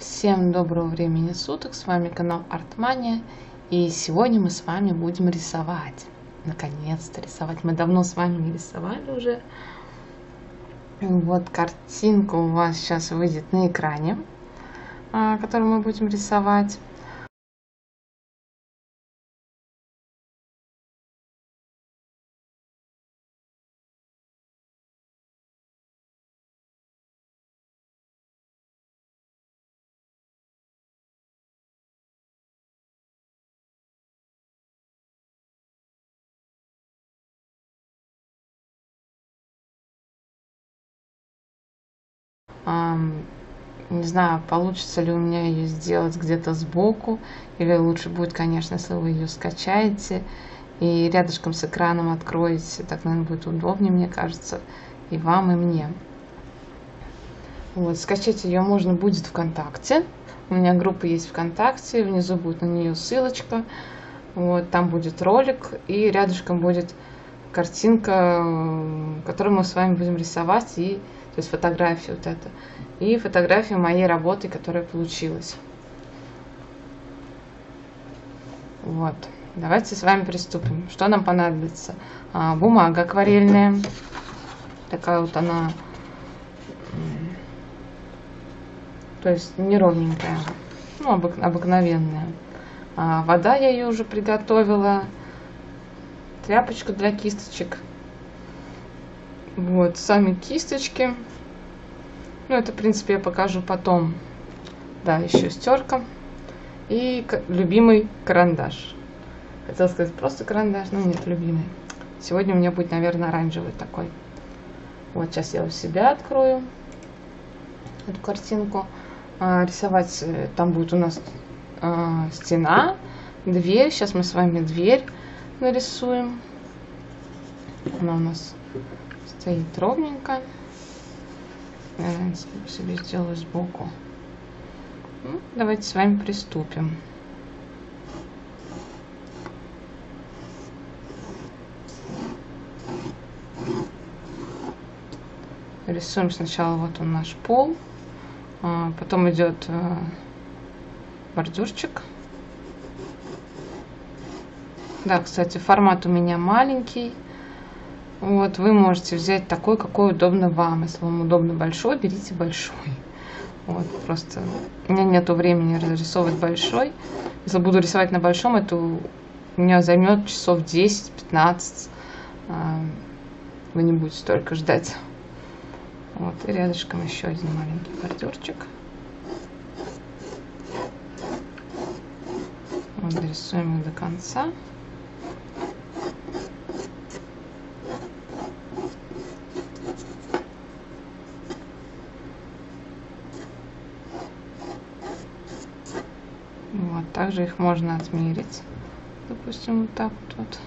Всем доброго времени суток, с вами канал Артмания, и сегодня мы с вами будем рисовать. Наконец-то рисовать. Мы давно с вами не рисовали уже. Вот картинка у вас сейчас выйдет на экране, а, которую мы будем рисовать. Не знаю, получится ли у меня ее сделать где-то сбоку, или лучше будет, конечно, если вы ее скачаете и рядышком с экраном откроете. Так, наверное, будет удобнее, мне кажется, и вам, и мне. Вот, скачать ее можно будет ВКонтакте. У меня группа есть ВКонтакте, внизу будет на нее ссылочка. Вот, там будет ролик, и рядышком будет картинка, которую мы с вами будем рисовать, и, то есть фотография вот эта, и фотография моей работы, которая получилась. Вот, давайте с вами приступим. Что нам понадобится? А, бумага акварельная, такая вот она, то есть неровненькая, ну, обык обыкновенная. А, вода я ее уже приготовила, тряпочку для кисточек. Вот, сами кисточки. Ну, это, в принципе, я покажу потом. Да, еще стерка. И любимый карандаш. Хотела сказать просто карандаш, но нет, любимый. Сегодня у меня будет, наверное, оранжевый такой. Вот, сейчас я у себя открою эту картинку. А, рисовать э, там будет у нас а, стена, дверь. Сейчас мы с вами дверь нарисуем. Она у нас стоит ровненько. Я себе сделаю сбоку. Ну, давайте с вами приступим. Рисуем сначала вот он наш пол, а, потом идет э, бордюрчик. Да, кстати, формат у меня маленький. Вот, вы можете взять такой, какой удобно вам. Если вам удобно большой, берите большой. Вот, просто у меня нету времени разрисовывать большой. Если буду рисовать на большом, это у меня займет часов 10-15. А, вы не будете столько ждать. Вот, и рядышком еще один маленький бордюрчик. Вот, дорисуем их до конца. Также их можно отмерить. Допустим, вот так вот.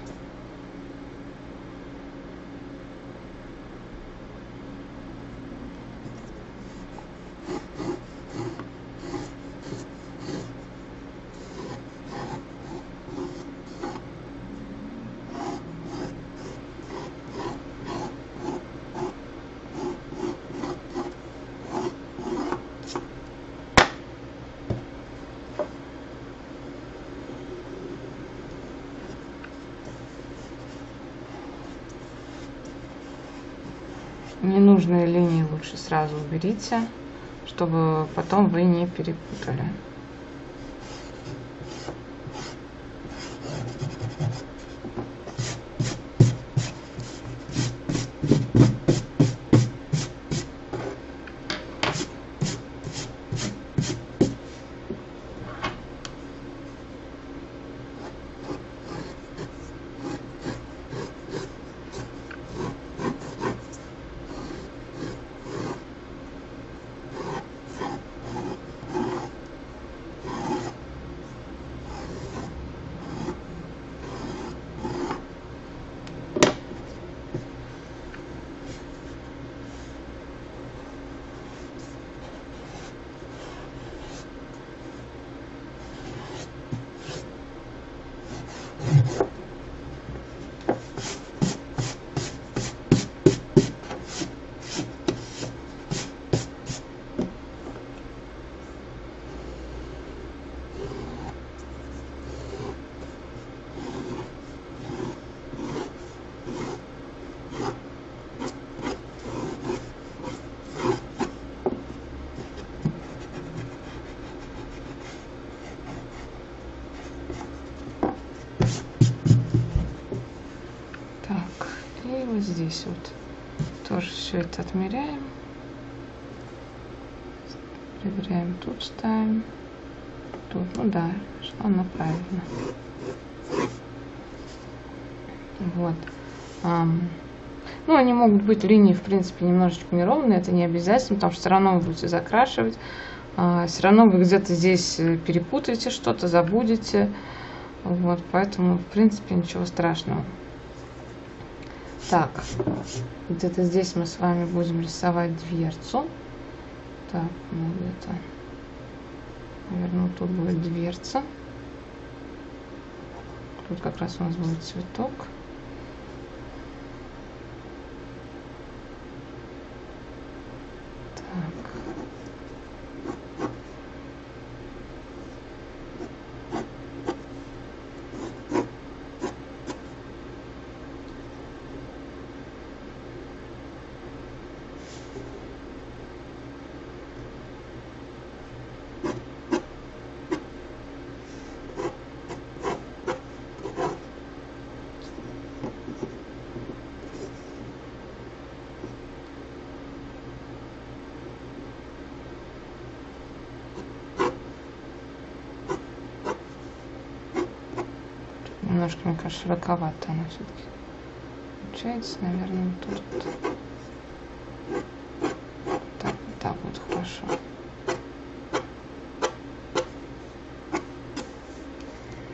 Ненужные линии лучше сразу уберите, чтобы потом вы не перепутали. Здесь вот тоже все это отмеряем. Проверяем, тут ставим. Тут, ну да, что оно правильно. Вот. Ну, они могут быть линии, в принципе, немножечко неровные, это не обязательно, потому что все равно вы будете закрашивать. А, все равно вы где-то здесь э, перепутаете что-то, забудете. Вот, поэтому, в принципе, ничего страшного. Так, где-то здесь мы с вами будем рисовать дверцу. Так, ну где-то, наверное, тут будет дверца. Тут как раз у нас будет цветок. Немножко, мне кажется, широковато она все-таки получается, наверное, тут. Так, так будет хорошо.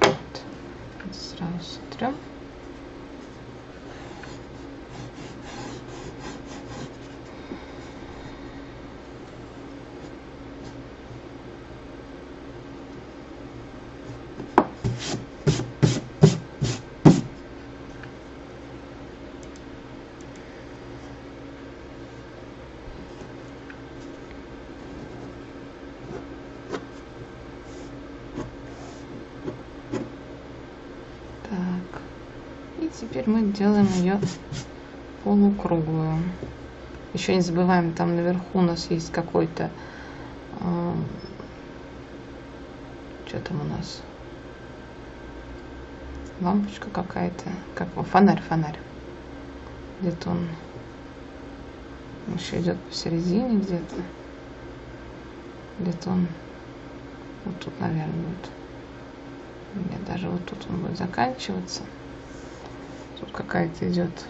Вот. Это сразу сотрем. Теперь мы делаем ее полукруглую. Еще не забываем, там наверху у нас есть какой-то... Э, что там у нас? Лампочка какая-то. Как фонарь, фонарь. Где-то он еще идет посередине где-то. Где-то он вот тут, наверное, будет. Нет, даже вот тут он будет заканчиваться. Какая-то идет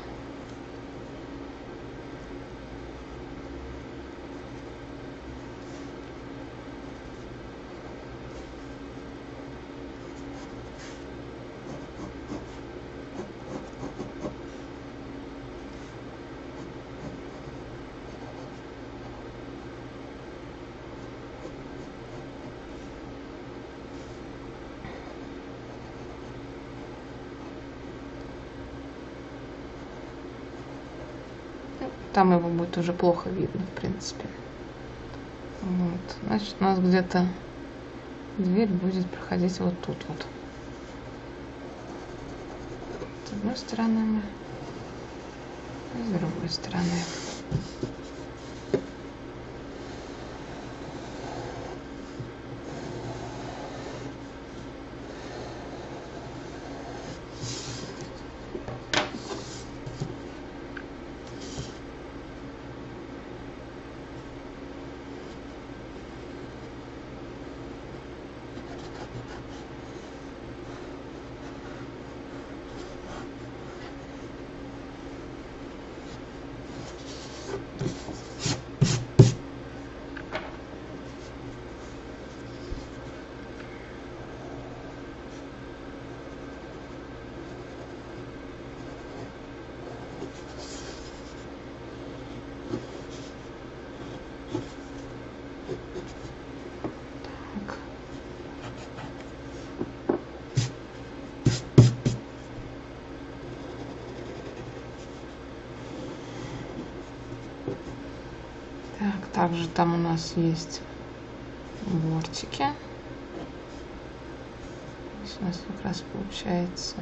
там его будет уже плохо видно, в принципе. Вот. Значит, у нас где-то дверь будет проходить вот тут вот. С одной стороны и с другой стороны. Также там у нас есть бортики. Здесь у нас как раз получается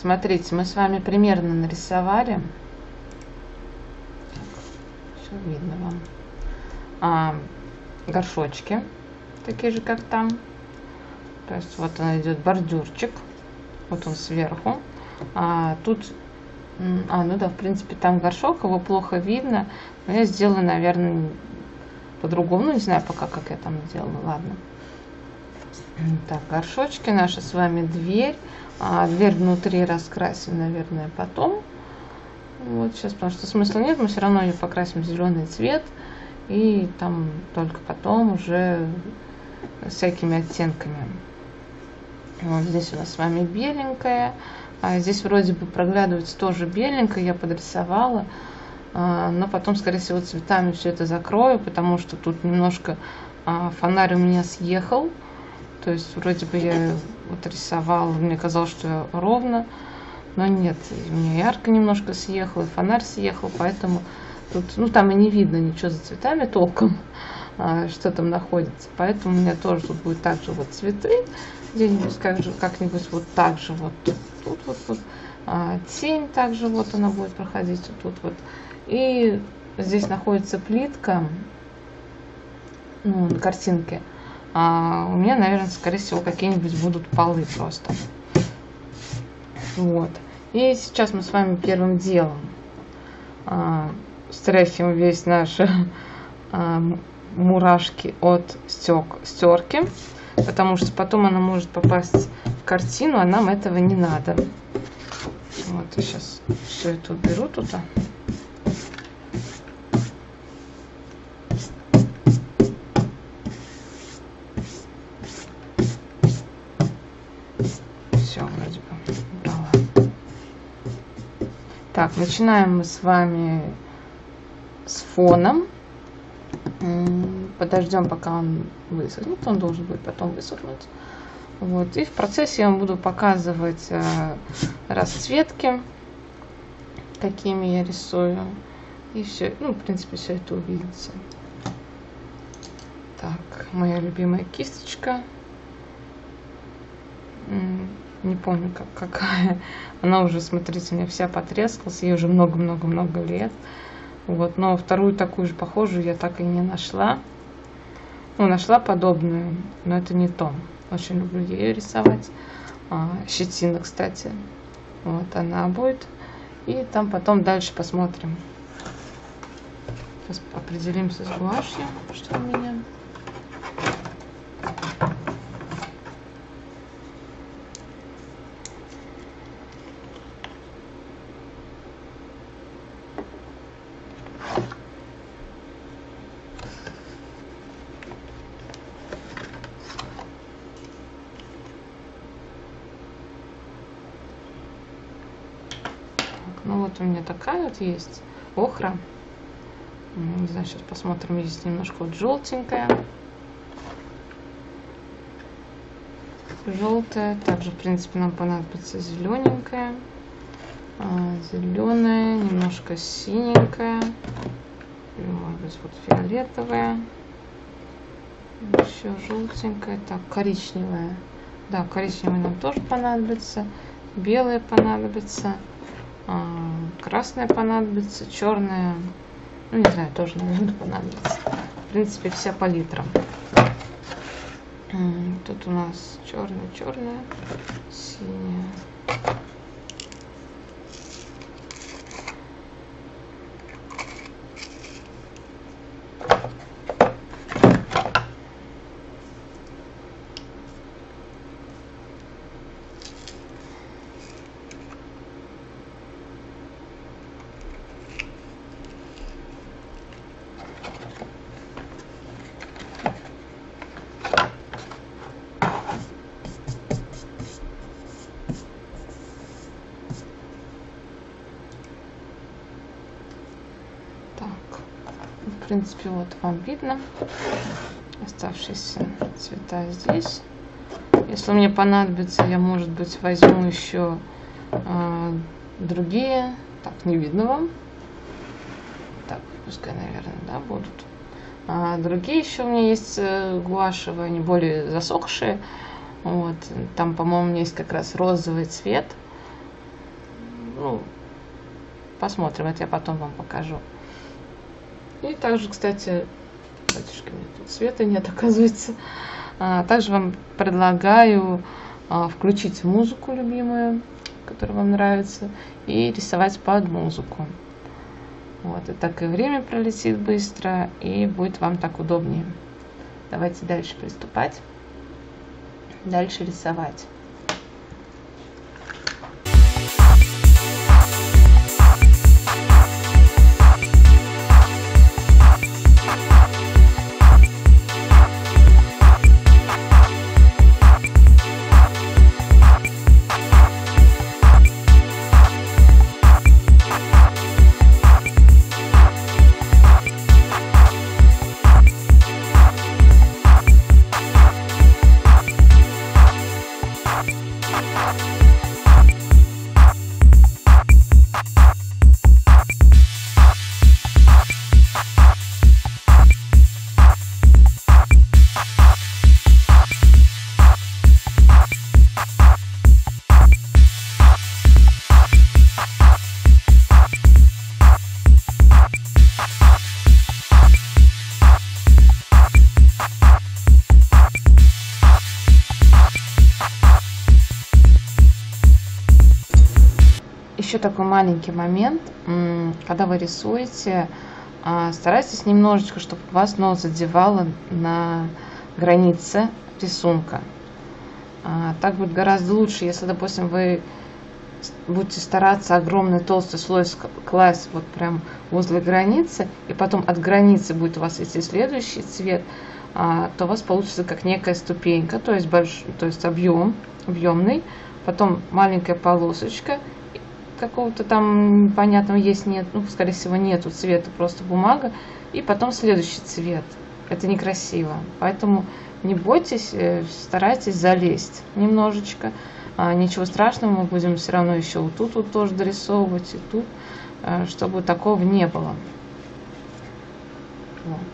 смотрите, мы с вами примерно нарисовали. Все видно вам. А, горшочки, такие же, как там. То есть вот он идет бордюрчик. Вот он сверху. А тут, а, ну да, в принципе, там горшок, его плохо видно. Но я сделаю, наверное, по-другому. Ну, не знаю пока, как я там сделала. Ладно. Так, горшочки, наша с вами дверь. А дверь внутри раскрасим, наверное, потом. Вот сейчас, потому что смысла нет, мы все равно ее покрасим в зеленый цвет. И там только потом уже всякими оттенками. Вот здесь у нас с вами беленькая. А здесь вроде бы проглядывается тоже беленькая, я подрисовала. А, но потом, скорее всего, цветами все это закрою, потому что тут немножко а, фонарь у меня съехал. То есть вроде бы я вот рисовала, мне казалось, что ровно, но нет, у меня ярко немножко съехал, и фонарь съехал, поэтому тут, ну там и не видно ничего за цветами толком, а, что там находится. Поэтому у меня тоже тут будет также вот цветы, где-нибудь как же, как-нибудь вот так же вот тут, тут вот, вот а, тень также вот она будет проходить вот тут вот. И здесь находится плитка, ну, на картинке. А у меня, наверное, скорее всего, какие-нибудь будут полы просто. Вот. И сейчас мы с вами первым делом а, стряхиваем весь наши а, мурашки от стек, стерки, потому что потом она может попасть в картину, а нам этого не надо. Вот, сейчас все это уберу туда. Начинаем мы с вами с фоном. Подождем, пока он высохнет. Он должен будет потом высохнуть. Вот. И в процессе я вам буду показывать э, расцветки, какими я рисую. И все, ну, в принципе, все это увидите. Так, моя любимая кисточка не помню как, какая. Она уже, смотрите, у меня вся потрескалась, ей уже много-много-много лет. Вот, но вторую такую же похожую я так и не нашла. Ну, нашла подобную, но это не то. Очень люблю ее рисовать. А, щетина, кстати. Вот она будет. И там потом дальше посмотрим. Сейчас определимся с гуашью, что у меня. Ну вот у меня такая вот есть охра. Не знаю, сейчас посмотрим. Есть немножко вот желтенькая. Желтая. Также, в принципе, нам понадобится зелененькая. А, Зеленая, немножко синенькая. Или, может быть, вот фиолетовая. Еще желтенькая. Так, коричневая. Да, коричневая нам тоже понадобится. Белая понадобится. А, красная понадобится, черная, ну не знаю, тоже, наверное, понадобится. В принципе, вся палитра. Тут у нас черная, черная, синяя. Принципе, вот вам видно оставшиеся цвета здесь. Если мне понадобится, я, может быть, возьму еще э, другие. Так, не видно вам. Так, пускай, наверное, да, будут. А другие еще у меня есть э, гуашевые, они более засохшие. Вот, там, по-моему, есть как раз розовый цвет. Ну, посмотрим, это я потом вам покажу. И также, кстати, батюшки, мне тут света нет, оказывается. А, также вам предлагаю а, включить музыку любимую, которая вам нравится, и рисовать под музыку. Вот, и так и время пролетит быстро, и будет вам так удобнее. Давайте дальше приступать. Дальше рисовать. Такой маленький момент, когда вы рисуете, а, старайтесь немножечко, чтобы вас нос задевало на границе рисунка. А, так будет гораздо лучше, если, допустим, вы будете стараться огромный толстый слой класть вот прям возле границы, и потом от границы будет у вас идти следующий цвет, а, то у вас получится как некая ступенька, то есть, больш... то есть объем, объемный, потом маленькая полосочка, какого-то там понятного есть, нет, ну, скорее всего, нету цвета, просто бумага, и потом следующий цвет. Это некрасиво. Поэтому не бойтесь, э, старайтесь залезть немножечко. А, ничего страшного, мы будем все равно еще вот тут вот тоже дорисовывать, и тут, э, чтобы такого не было. Вот.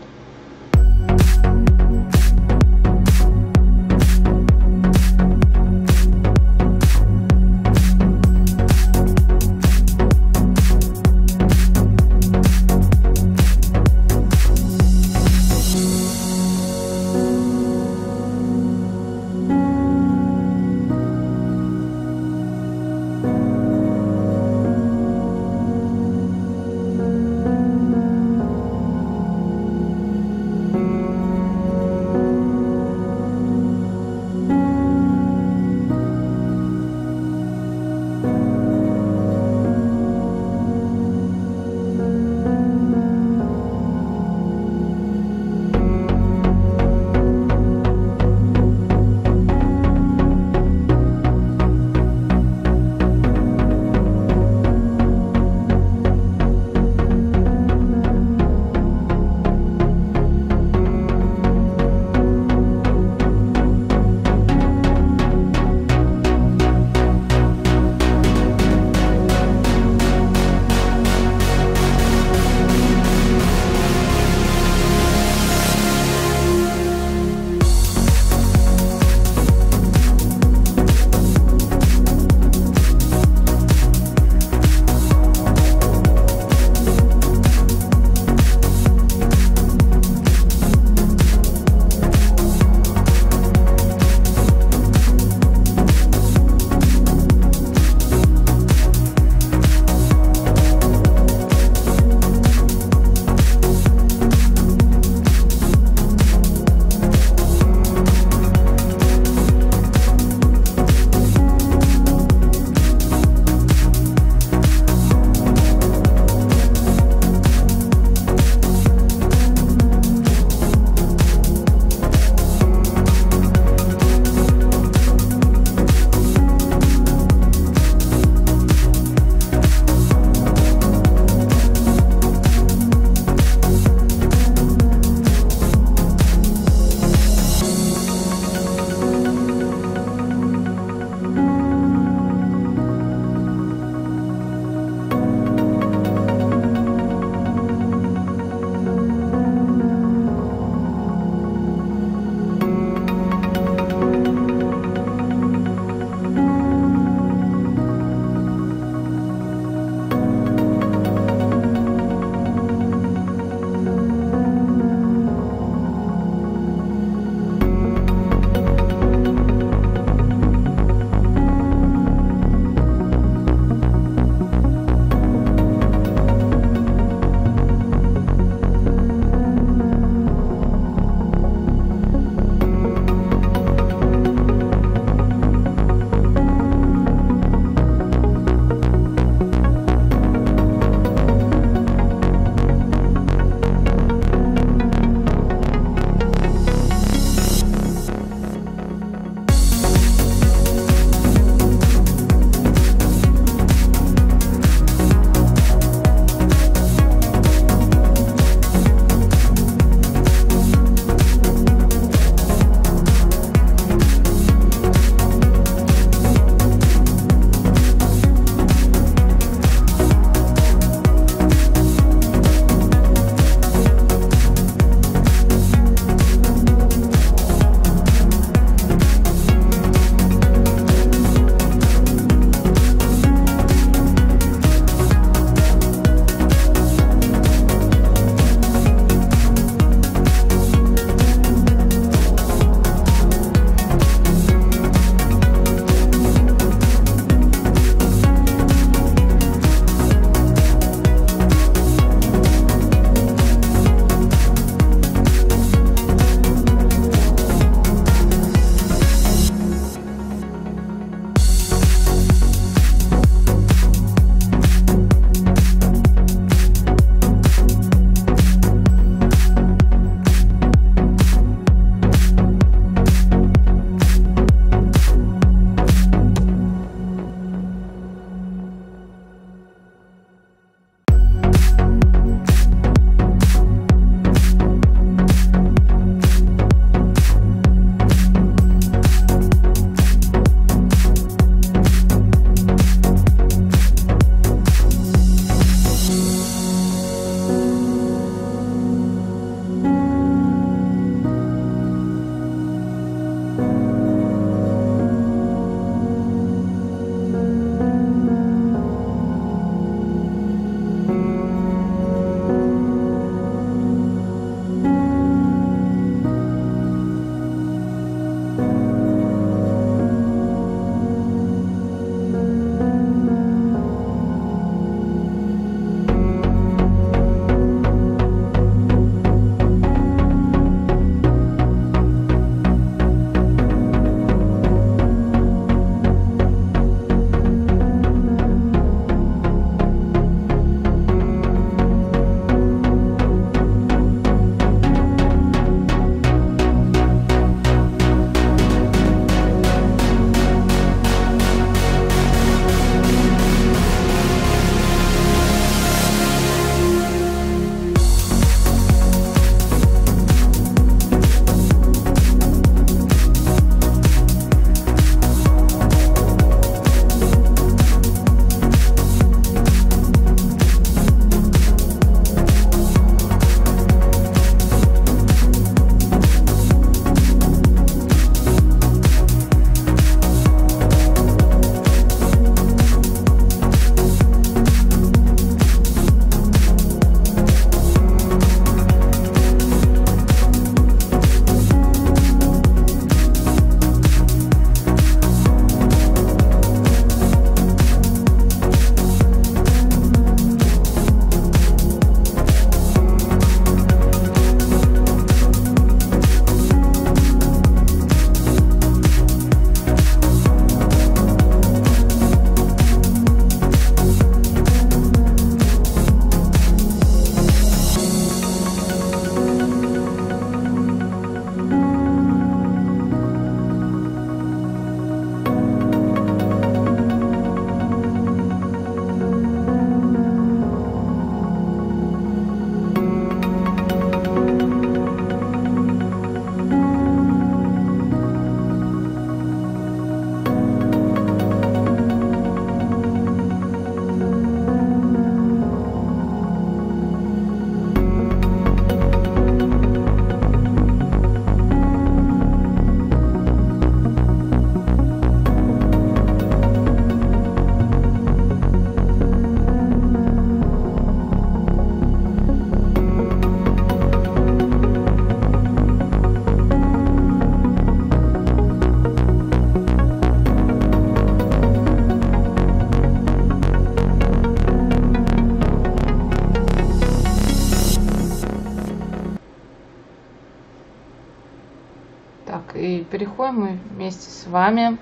С вами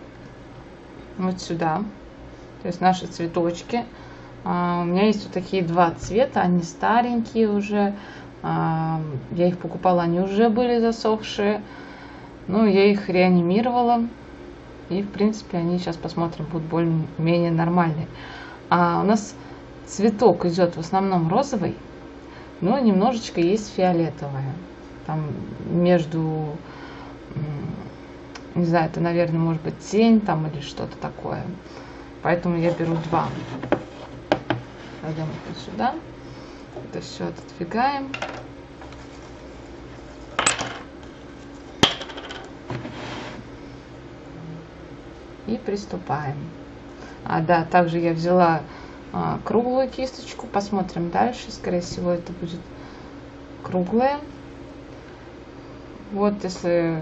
вот сюда. То есть наши цветочки. А, у меня есть вот такие два цвета, они старенькие уже. А, я их покупала, они уже были засохшие. Ну, я их реанимировала. И, в принципе, они сейчас посмотрим, будут более-менее нормальные. А у нас цветок идет в основном розовый, но немножечко есть фиолетовое. Там между, не знаю, это, наверное, может быть тень там или что-то такое. Поэтому я беру два. Кладем это сюда. Это все отодвигаем. И приступаем. А, да, также я взяла а, круглую кисточку. Посмотрим дальше. Скорее всего, это будет круглая. Вот, если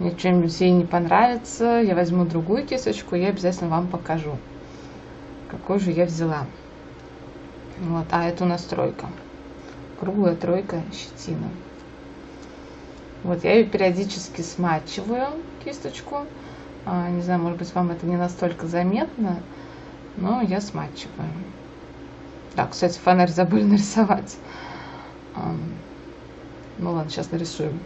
мне что-нибудь ей не понравится, я возьму другую кисточку и обязательно вам покажу, какой же я взяла. Вот, а это у нас тройка. Круглая тройка щетина. Вот, я ее периодически смачиваю, кисточку. А, не знаю, может быть, вам это не настолько заметно, но я смачиваю. Да, кстати, фонарь забыли нарисовать. Ну ладно, сейчас нарисуем.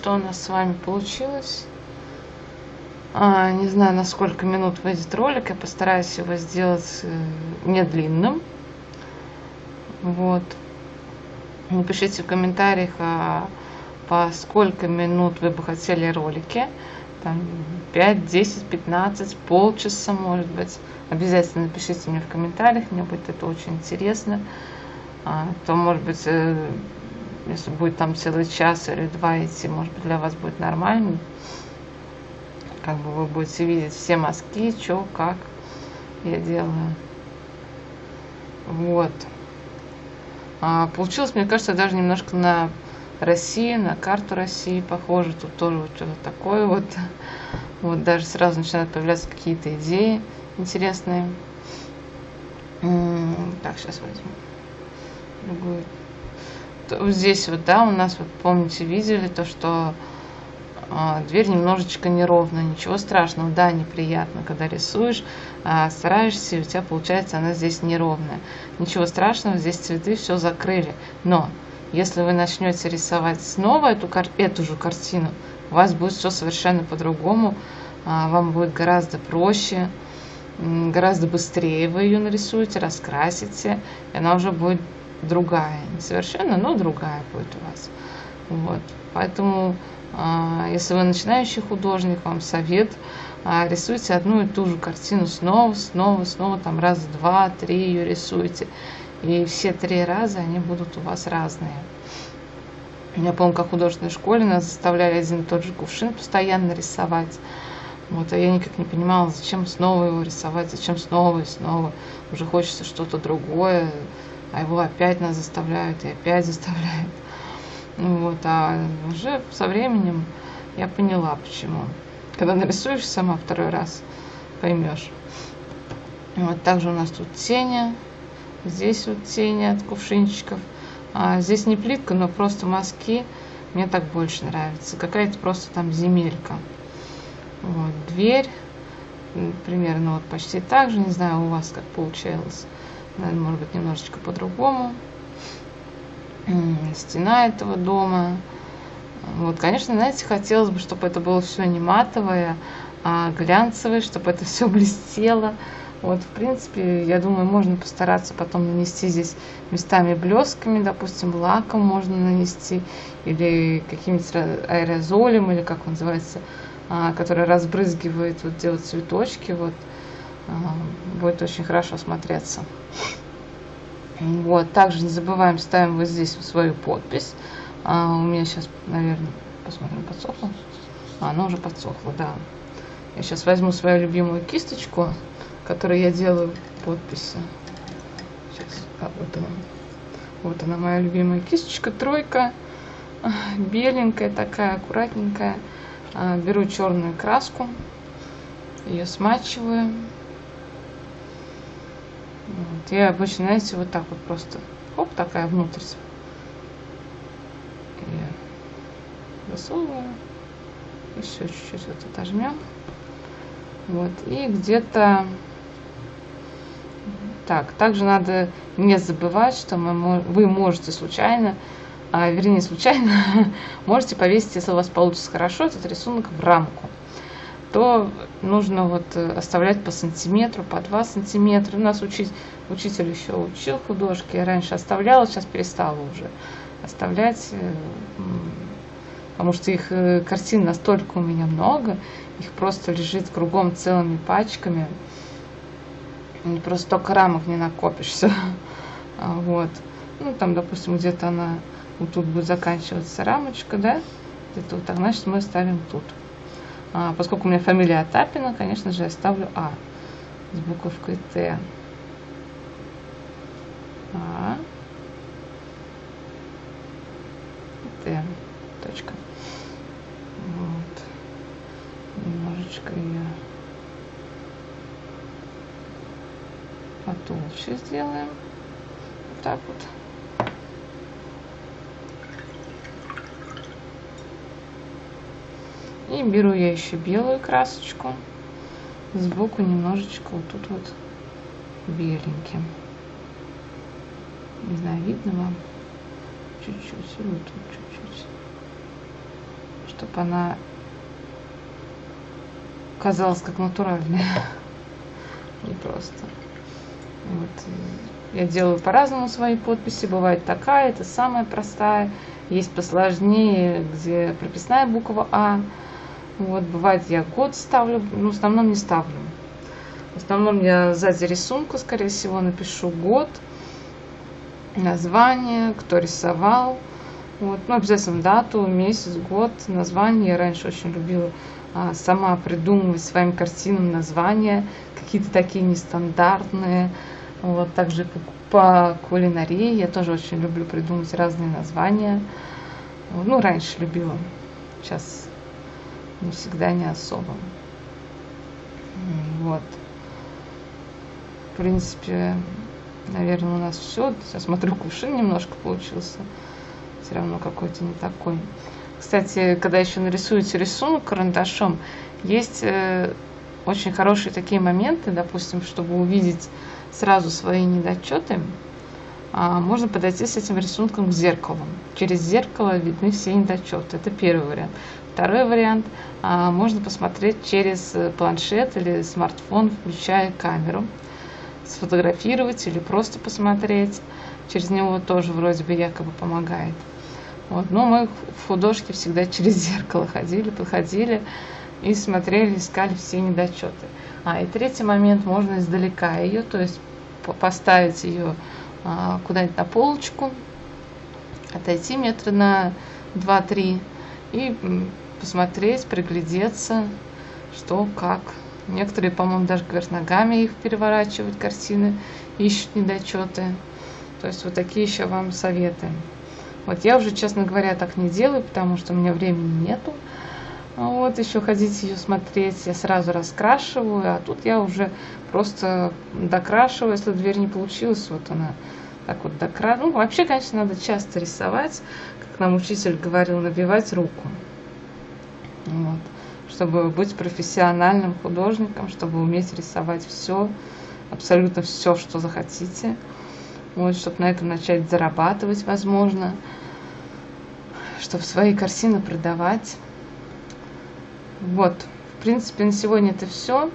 Что у нас с вами получилось. А, не знаю, на сколько минут выйдет ролик. Я постараюсь его сделать э, не длинным. Вот. Напишите в комментариях, а, по сколько минут вы бы хотели ролики. Там 5, 10, 15, полчаса, может быть. Обязательно напишите мне в комментариях, мне будет это очень интересно. А, то, может быть, э, если будет там целый час или два идти, может быть, для вас будет нормально. Как бы вы будете видеть все мазки, что, как я делаю. Вот. А, получилось, мне кажется, даже немножко на Россию, на карту России похоже. Тут тоже вот что-то такое вот. Вот даже сразу начинают появляться какие-то идеи интересные. Так, сейчас возьму другую вот здесь вот, да, у нас вот, помните, видели то, что э, дверь немножечко неровная, ничего страшного, да, неприятно, когда рисуешь, э, стараешься, и у тебя получается она здесь неровная. Ничего страшного, здесь цветы все закрыли, но если вы начнете рисовать снова эту, эту же картину, у вас будет все совершенно по-другому, э, вам будет гораздо проще, гораздо быстрее вы ее нарисуете, раскрасите, и она уже будет другая, не совершенно, но другая будет у вас. Вот. Поэтому, а, если вы начинающий художник, вам совет, а, рисуйте одну и ту же картину снова, снова, снова, там раз, два, три ее рисуйте. И все три раза они будут у вас разные. Я помню, как в художественной школе нас заставляли один и тот же кувшин постоянно рисовать. Вот, а я никак не понимала, зачем снова его рисовать, зачем снова и снова. Уже хочется что-то другое, а его опять нас заставляют и опять заставляют. Вот, а уже со временем я поняла, почему. Когда нарисуешь сама второй раз, поймешь. Вот также у нас тут тени. Здесь вот тени от кувшинчиков. А здесь не плитка, но просто мазки. Мне так больше нравится. Какая-то просто там земелька. Вот, дверь примерно вот почти так же. Не знаю, у вас как получалось. Наверное, может быть, немножечко по-другому. Стена этого дома. Вот, конечно, знаете, хотелось бы, чтобы это было все не матовое, а глянцевое, чтобы это все блестело. Вот, в принципе, я думаю, можно постараться потом нанести здесь местами блесками, допустим, лаком можно нанести, или каким-нибудь аэрозолем, или как он называется, а, который разбрызгивает, вот делать цветочки, вот, будет очень хорошо смотреться. Вот, также не забываем, ставим вот здесь свою подпись. А, у меня сейчас, наверное, посмотрим, подсохло. А, она уже подсохла, да. Я сейчас возьму свою любимую кисточку, которой я делаю подписи. Сейчас, а, вот она. Вот она, моя любимая кисточка, тройка. Беленькая такая, аккуратненькая. А, беру черную краску, ее смачиваю. Вот. Я обычно, знаете, вот так вот просто, хоп, такая внутрь. И засовываю. Еще чуть-чуть вот отожмем. Вот. И где-то... Так, также надо не забывать, что мы, вы можете случайно а, вернее случайно, можете повесить, если у вас получится хорошо, этот рисунок в рамку то нужно вот э, оставлять по сантиметру, по 2 сантиметра. У нас учить, учитель еще учил художки, я раньше оставляла, сейчас перестала уже оставлять, э, потому что их э, картин настолько у меня много, их просто лежит кругом целыми пачками, просто только рамок не накопишься. Вот. Ну, там, допустим, где-то она вот тут будет заканчиваться рамочка, да, где-то вот так, значит, мы ставим тут. А, поскольку у меня фамилия Атапина, конечно же, я ставлю А с буковкой Т. А. Т. Точка. Вот. Немножечко ее потолще сделаем. Вот так вот. И беру я еще белую красочку. Сбоку немножечко вот тут вот беленьким. Не знаю, видно вам? Чуть-чуть, вот тут чуть-чуть. Чтобы она казалась как натуральная. Не просто. Вот. Я делаю по-разному свои подписи. Бывает такая, это самая простая. Есть посложнее, где прописная буква А. Вот, бывает, я год ставлю, но в основном не ставлю. В основном я сзади рисунку, скорее всего, напишу год, название, кто рисовал. Вот, ну, обязательно дату, месяц, год, название. Я раньше очень любила а, сама придумывать своим картинам названия, какие-то такие нестандартные. Вот, также по, по кулинарии я тоже очень люблю придумывать разные названия. Ну, раньше любила. Сейчас не всегда не особо. Вот. В принципе, наверное, у нас все. Сейчас смотрю, кувшин немножко получился. Все равно какой-то не такой. Кстати, когда еще нарисуете рисунок карандашом, есть э, очень хорошие такие моменты, допустим, чтобы увидеть сразу свои недочеты, а, можно подойти с этим рисунком к зеркалу. Через зеркало видны все недочеты. Это первый вариант. Второй вариант, а, можно посмотреть через планшет или смартфон, включая камеру, сфотографировать или просто посмотреть. Через него тоже вроде бы якобы помогает. Вот. Но мы в художке всегда через зеркало ходили, подходили и смотрели, искали все недочеты. А, и третий момент, можно издалека ее, то есть поставить ее а, куда-нибудь на полочку, отойти метра на 2-3 и посмотреть, приглядеться, что, как. Некоторые, по-моему, даже вверх ногами их переворачивают, картины, ищут недочеты. То есть вот такие еще вам советы. Вот я уже, честно говоря, так не делаю, потому что у меня времени нету. А вот еще ходить ее смотреть, я сразу раскрашиваю, а тут я уже просто докрашиваю, если дверь не получилась, вот она так вот докрашиваю. Ну, вообще, конечно, надо часто рисовать, нам учитель говорил, набивать руку. Вот. Чтобы быть профессиональным художником, чтобы уметь рисовать все, абсолютно все, что захотите. Вот, чтобы на этом начать зарабатывать, возможно. Чтобы свои картины продавать. Вот. В принципе, на сегодня это все.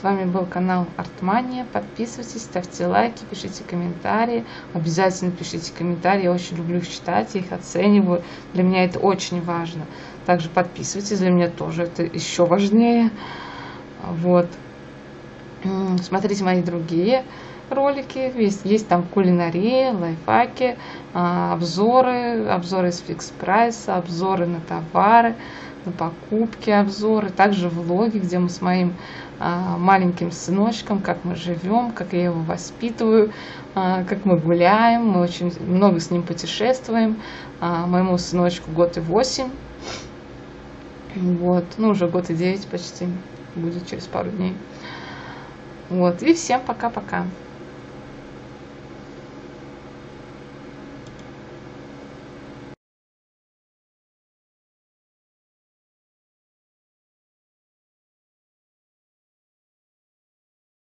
С вами был канал Артмания. Подписывайтесь, ставьте лайки, пишите комментарии. Обязательно пишите комментарии. Я очень люблю их читать, их оцениваю. Для меня это очень важно. Также подписывайтесь, для меня тоже это еще важнее. Вот. Смотрите мои другие ролики. Есть, есть там кулинария, лайфхаки, а, обзоры, обзоры из фикс прайса, обзоры на товары, на покупки, обзоры. Также влоги, где мы с моим маленьким сыночком, как мы живем, как я его воспитываю, а, как мы гуляем, мы очень много с ним путешествуем. А, моему сыночку год и восемь, вот, ну уже год и девять почти, будет через пару дней. Вот, и всем пока-пока.